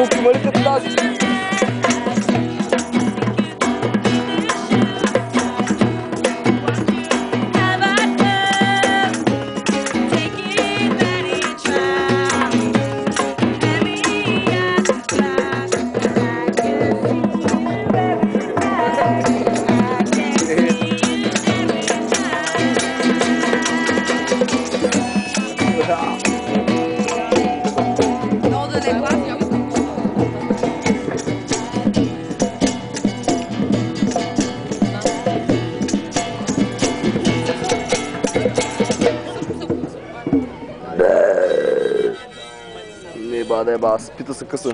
ممكن ما تطلعش Deba deba, spýta se kysy.